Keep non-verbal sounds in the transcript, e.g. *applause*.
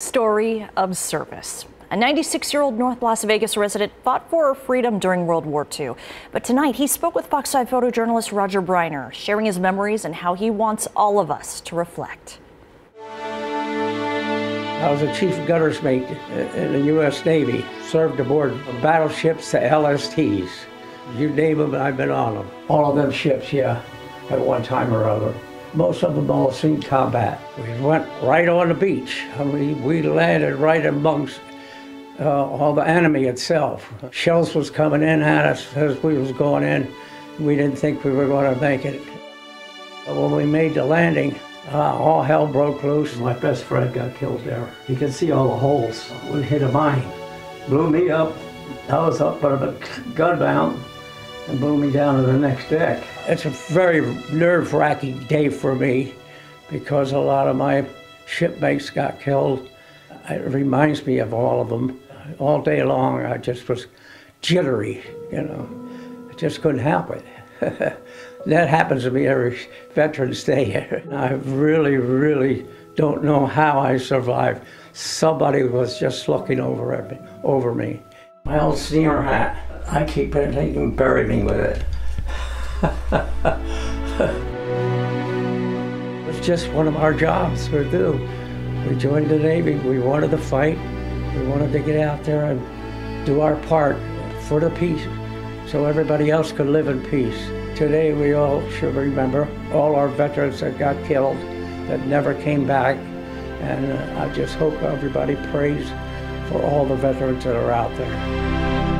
Story of service. A 96 year old North Las Vegas resident fought for freedom during World War II. But tonight he spoke with Fox 5 photojournalist Roger Briner, sharing his memories and how he wants all of us to reflect. I was a chief gunner's mate uh, in the U.S. Navy, served aboard battleships to LSTs. You name them, I've been on them. All of them ships, yeah, at one time or other. Most of them all seen combat. We went right on the beach. I mean, we landed right amongst uh, all the enemy itself. Shells was coming in at us as we was going in. We didn't think we were going to make it. But when we made the landing, uh, all hell broke loose. My best friend got killed there. You can see all the holes. We hit a mine. Blew me up. I was up but a gun mount and blew me down to the next deck. It's a very nerve-wracking day for me because a lot of my shipmates got killed. It reminds me of all of them. All day long, I just was jittery, you know. I just couldn't help it. *laughs* that happens to me every Veterans Day. Here. *laughs* I really, really don't know how I survived. Somebody was just looking over at me, over me. My old steamer hat. I keep it. Can bury me with it. *laughs* it's just one of our jobs we do. We joined the Navy. We wanted to fight. We wanted to get out there and do our part for the peace so everybody else could live in peace. Today we all should remember all our veterans that got killed, that never came back, and uh, I just hope everybody prays for all the veterans that are out there.